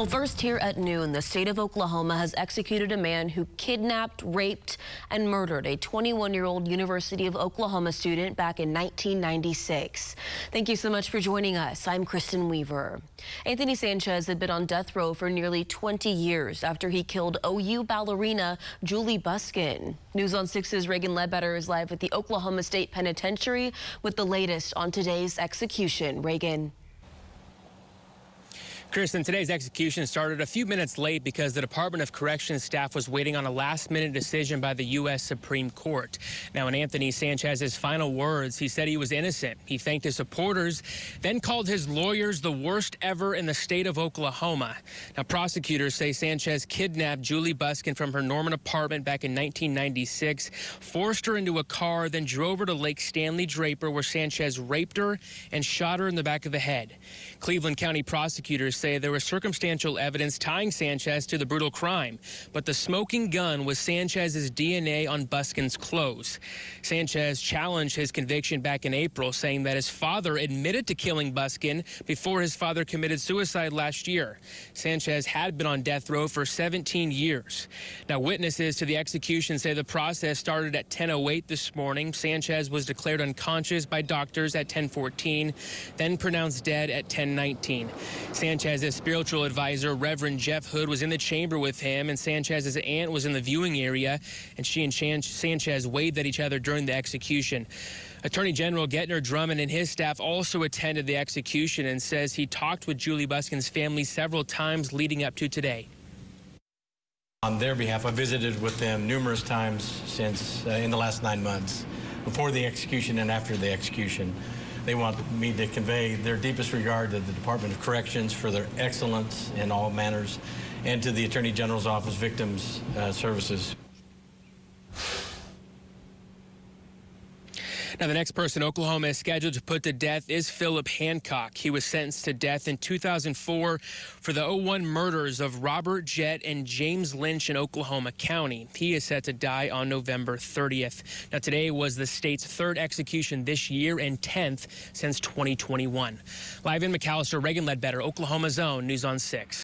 Well, first here at noon, the state of Oklahoma has executed a man who kidnapped, raped, and murdered a 21-year-old University of Oklahoma student back in 1996. Thank you so much for joining us. I'm Kristen Weaver. Anthony Sanchez had been on death row for nearly 20 years after he killed OU ballerina Juli Busken. News on 6's Reagan Ledbetter is live at the Oklahoma State Penitentiary with the latest on today's execution. Reagan. Kirsten, today's execution started a few minutes late because the Department of Corrections staff was waiting on a last-minute decision by the U.S. Supreme Court. Now, in Anthony Sanchez's final words, he said he was innocent. He thanked his supporters, then called his lawyers the worst ever in the state of Oklahoma. Now, prosecutors say Sanchez kidnapped Juli Busken from her Norman apartment back in 1996, forced her into a car, then drove her to Lake Stanley Draper, where Sanchez raped her and shot her in the back of the head. Cleveland County prosecutors say there was circumstantial evidence tying Sanchez to the brutal crime, but the smoking gun was Sanchez's DNA on Busken's clothes. Sanchez challenged his conviction back in April, saying that his father admitted to killing Busken before his father committed suicide last year. Sanchez had been on death row for 17 years. Now, witnesses to the execution say the process started at 10:08 this morning. Sanchez was declared unconscious by doctors at 10:14, then pronounced dead at 10:19. Sanchez Sanchez's spiritual advisor, Reverend Jeff Hood, was in the chamber with him, and Sanchez's aunt was in the viewing area, and she and Sanchez waved at each other during the execution. Attorney General Gentner Drummond and his staff also attended the execution and says he talked with Juli Busken's family several times leading up to today. On their behalf, I visited with them numerous times since uh, in the last nine months, before the execution and after the execution. They want me to convey their deepest regard to the Department of Corrections for their excellence in all manners and to the Attorney General's Office Victims uh, Services. Now, the next person Oklahoma is scheduled to put to death is Philip Hancock. He was sentenced to death in 2004 for the 01 murders of Robert Jett and James Lynch in Oklahoma County. He is set to die on November 30th. Now, today was the state's third execution this year and 10th since 2021. Live in McAlester, Reagan Ledbetter, Oklahoma's Own, News on 6.